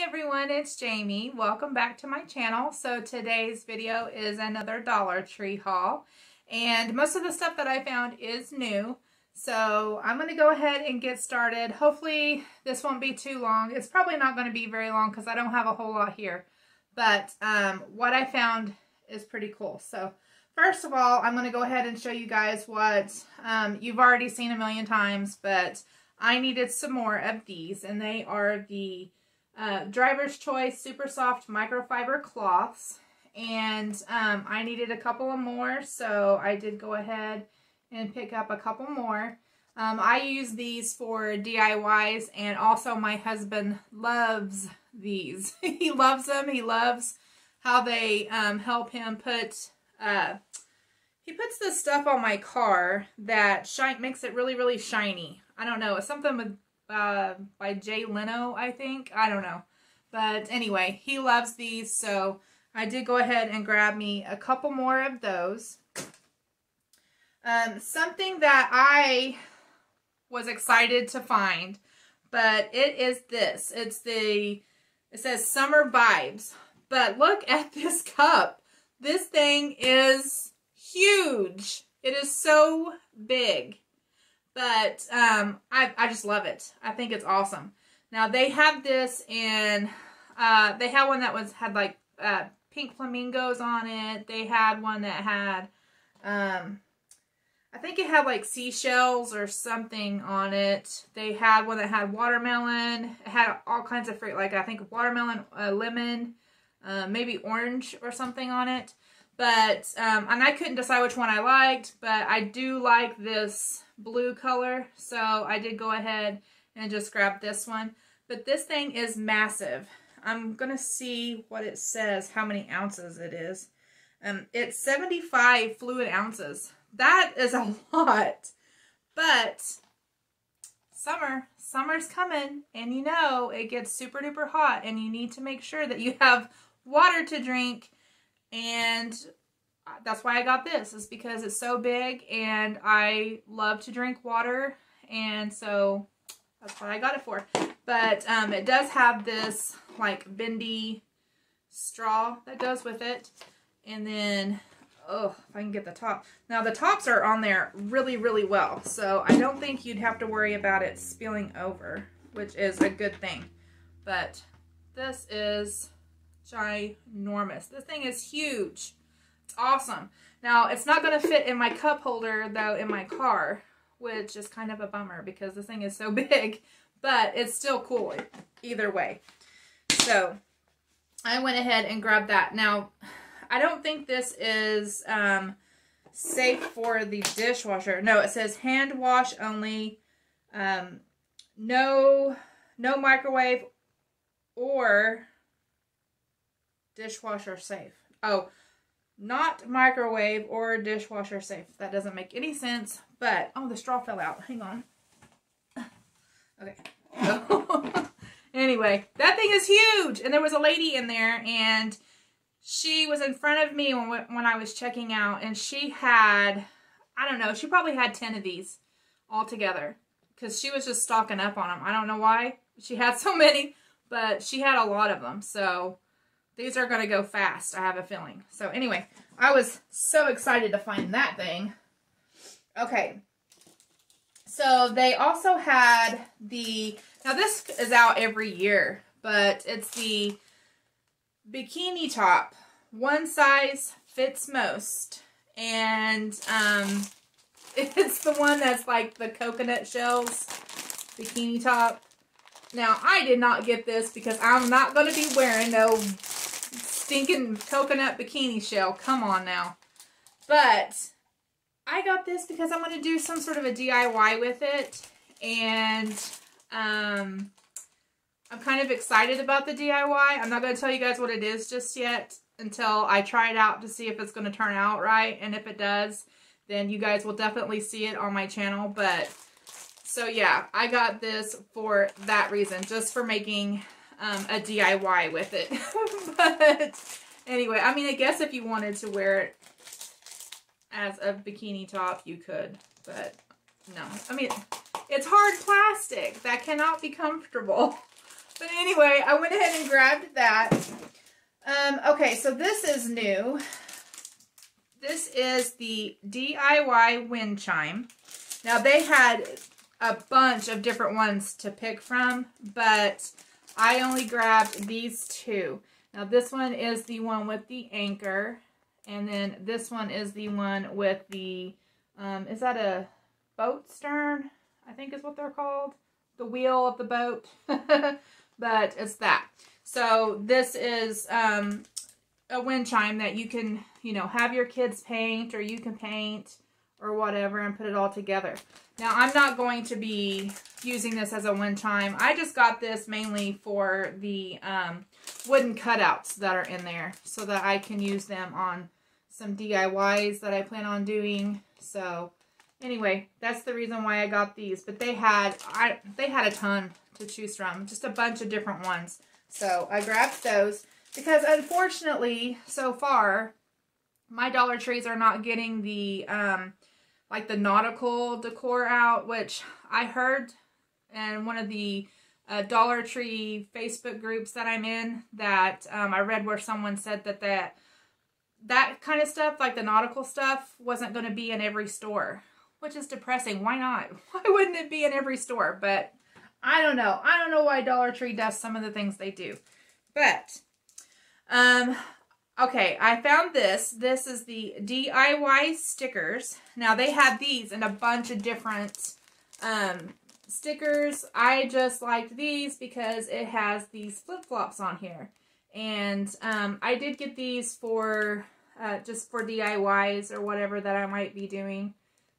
everyone, it's Jamie. Welcome back to my channel. So today's video is another Dollar Tree haul. And most of the stuff that I found is new. So I'm going to go ahead and get started. Hopefully this won't be too long. It's probably not going to be very long because I don't have a whole lot here. But um, what I found is pretty cool. So first of all, I'm going to go ahead and show you guys what um, you've already seen a million times. But I needed some more of these. And they are the uh, Driver's Choice Super Soft Microfiber Cloths. And um, I needed a couple of more, so I did go ahead and pick up a couple more. Um, I use these for DIYs, and also my husband loves these. he loves them. He loves how they um, help him put... Uh, he puts this stuff on my car that shine makes it really, really shiny. I don't know. It's something with uh, by Jay Leno, I think. I don't know. But anyway, he loves these, so I did go ahead and grab me a couple more of those. Um, something that I was excited to find, but it is this. It's the, it says Summer Vibes. But look at this cup. This thing is huge. It is so big. But um, I, I just love it. I think it's awesome. Now they have this in, uh, they had one that was had like uh, pink flamingos on it. They had one that had, um, I think it had like seashells or something on it. They had one that had watermelon. It had all kinds of fruit, like I think watermelon, uh, lemon, uh, maybe orange or something on it. But, um, and I couldn't decide which one I liked, but I do like this blue color. So I did go ahead and just grab this one. But this thing is massive. I'm going to see what it says, how many ounces it is. Um, it's 75 fluid ounces. That is a lot. But summer, summer's coming and you know it gets super duper hot and you need to make sure that you have water to drink and that's why I got this is because it's so big and I love to drink water and so that's what I got it for. But um, it does have this like bendy straw that goes with it. And then, oh, if I can get the top. Now the tops are on there really, really well. So I don't think you'd have to worry about it spilling over, which is a good thing. But this is ginormous. This thing is huge. It's awesome. Now, it's not going to fit in my cup holder, though, in my car, which is kind of a bummer because this thing is so big, but it's still cool either way. So, I went ahead and grabbed that. Now, I don't think this is um, safe for the dishwasher. No, it says hand wash only, um, no, no microwave or dishwasher safe. Oh, not microwave or dishwasher safe. That doesn't make any sense, but, oh, the straw fell out. Hang on. Okay. anyway, that thing is huge. And there was a lady in there, and she was in front of me when, when I was checking out, and she had, I don't know, she probably had 10 of these all together because she was just stocking up on them. I don't know why she had so many, but she had a lot of them. So these are going to go fast, I have a feeling. So anyway, I was so excited to find that thing. Okay. So they also had the, now this is out every year, but it's the bikini top. One size fits most. And um, it's the one that's like the coconut shells bikini top. Now, I did not get this because I'm not going to be wearing no stinking coconut bikini shell. Come on now. But I got this because I'm going to do some sort of a DIY with it. And um, I'm kind of excited about the DIY. I'm not going to tell you guys what it is just yet until I try it out to see if it's going to turn out right. And if it does, then you guys will definitely see it on my channel. But so yeah, I got this for that reason, just for making um, a DIY with it. but anyway, I mean, I guess if you wanted to wear it as a bikini top, you could. But no, I mean, it's hard plastic. That cannot be comfortable. But anyway, I went ahead and grabbed that. Um, okay, so this is new. This is the DIY wind chime. Now they had a bunch of different ones to pick from, but I only grabbed these two. Now this one is the one with the anchor, and then this one is the one with the, um, is that a boat stern? I think is what they're called. The wheel of the boat. but it's that. So this is um, a wind chime that you can, you know, have your kids paint or you can paint or whatever and put it all together. Now, I'm not going to be using this as a one-time. I just got this mainly for the um, wooden cutouts that are in there so that I can use them on some DIYs that I plan on doing. So, anyway, that's the reason why I got these. But they had, I they had a ton to choose from, just a bunch of different ones. So, I grabbed those because unfortunately, so far, my Dollar Trees are not getting the... Um, like the nautical decor out, which I heard in one of the uh, Dollar Tree Facebook groups that I'm in that um, I read where someone said that that that kind of stuff, like the nautical stuff, wasn't going to be in every store, which is depressing. Why not? Why wouldn't it be in every store? But I don't know. I don't know why Dollar Tree does some of the things they do. But um, Okay, I found this. This is the DIY stickers. Now, they had these in a bunch of different um, stickers. I just liked these because it has these flip-flops on here. And um, I did get these for uh, just for DIYs or whatever that I might be doing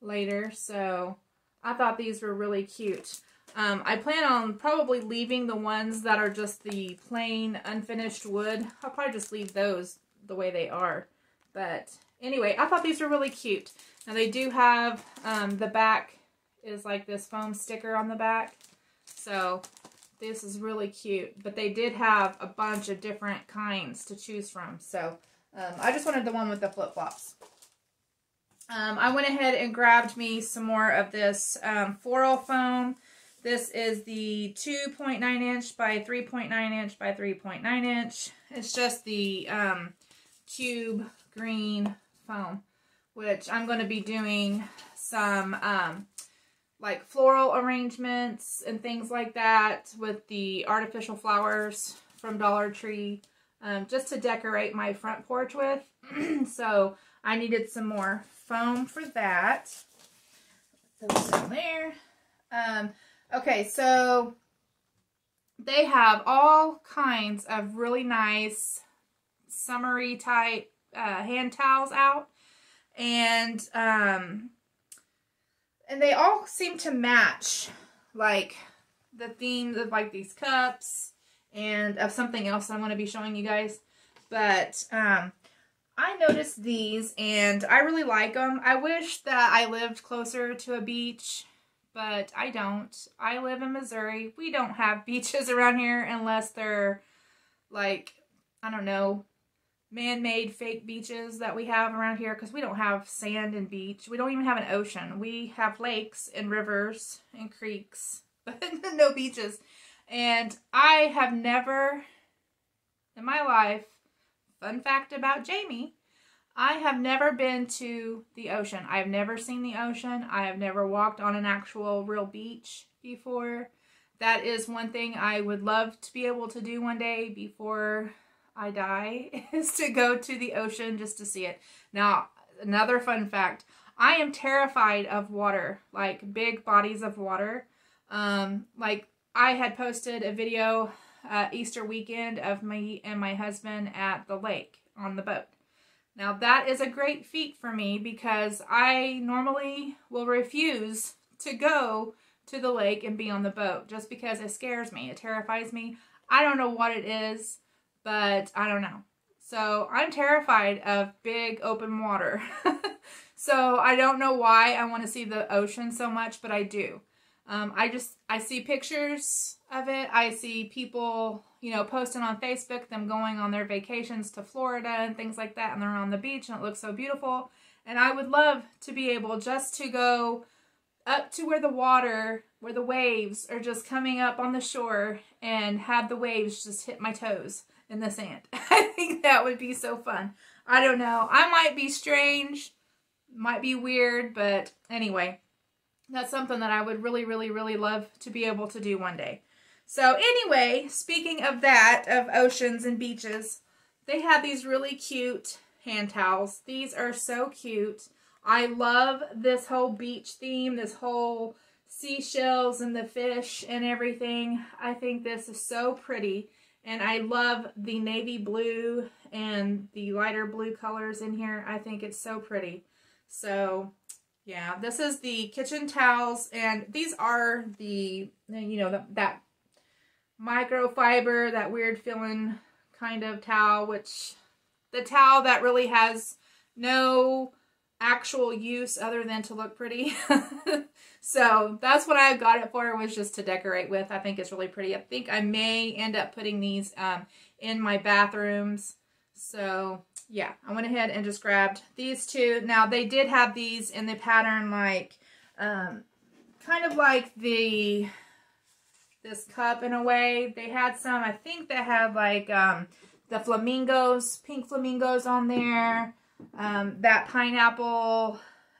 later. So I thought these were really cute. Um, I plan on probably leaving the ones that are just the plain unfinished wood. I'll probably just leave those the way they are. But anyway, I thought these were really cute. Now they do have, um, the back is like this foam sticker on the back. So this is really cute. But they did have a bunch of different kinds to choose from. So um, I just wanted the one with the flip-flops. Um, I went ahead and grabbed me some more of this um, floral foam. This is the 2.9 inch by 3.9 inch by 3.9 inch. It's just the um, cube green foam, which I'm going to be doing some um, like floral arrangements and things like that with the artificial flowers from Dollar Tree um, just to decorate my front porch with. so I needed some more foam for that. Those in there. Um, okay, so they have all kinds of really nice summery type uh, hand towels out. And, um, and they all seem to match, like, the themes of, like, these cups and of something else I'm going to be showing you guys. But, um, I noticed these, and I really like them. I wish that I lived closer to a beach, but I don't. I live in Missouri. We don't have beaches around here unless they're, like, I don't know, man-made fake beaches that we have around here because we don't have sand and beach. We don't even have an ocean. We have lakes and rivers and creeks, but no beaches. And I have never in my life, fun fact about Jamie, I have never been to the ocean. I've never seen the ocean. I have never walked on an actual real beach before. That is one thing I would love to be able to do one day before I die is to go to the ocean just to see it. Now, another fun fact, I am terrified of water, like big bodies of water. Um, like I had posted a video uh, Easter weekend of me and my husband at the lake on the boat. Now that is a great feat for me because I normally will refuse to go to the lake and be on the boat just because it scares me. It terrifies me. I don't know what it is but I don't know. So I'm terrified of big open water. so I don't know why I want to see the ocean so much, but I do. Um, I just, I see pictures of it. I see people, you know, posting on Facebook, them going on their vacations to Florida and things like that. And they're on the beach and it looks so beautiful. And I would love to be able just to go up to where the water, where the waves are just coming up on the shore and have the waves just hit my toes in the sand. I think that would be so fun. I don't know. I might be strange, might be weird, but anyway, that's something that I would really, really, really love to be able to do one day. So anyway, speaking of that, of oceans and beaches, they have these really cute hand towels. These are so cute. I love this whole beach theme, this whole seashells and the fish and everything. I think this is so pretty. And I love the navy blue and the lighter blue colors in here. I think it's so pretty. So, yeah, this is the kitchen towels. And these are the, you know, the, that microfiber, that weird feeling kind of towel, which the towel that really has no actual use other than to look pretty. so that's what I got it for was just to decorate with. I think it's really pretty. I think I may end up putting these um, in my bathrooms. So yeah, I went ahead and just grabbed these two. Now they did have these in the pattern like um, kind of like the this cup in a way. They had some, I think they had like um, the flamingos, pink flamingos on there um, that pineapple,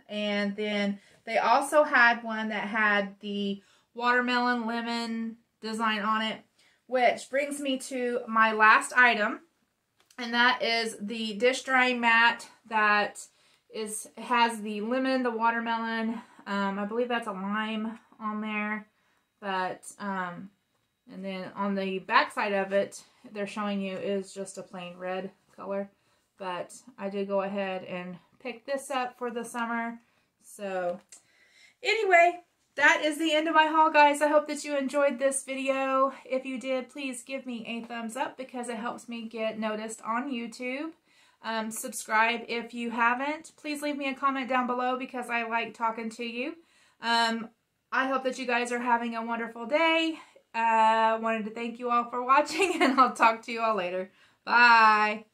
and then they also had one that had the watermelon lemon design on it, which brings me to my last item, and that is the dish drying mat that is has the lemon, the watermelon, um, I believe that's a lime on there, but, um, and then on the back side of it, they're showing you is just a plain red color. But I did go ahead and pick this up for the summer. So anyway, that is the end of my haul, guys. I hope that you enjoyed this video. If you did, please give me a thumbs up because it helps me get noticed on YouTube. Um, subscribe if you haven't. Please leave me a comment down below because I like talking to you. Um, I hope that you guys are having a wonderful day. I uh, wanted to thank you all for watching and I'll talk to you all later. Bye.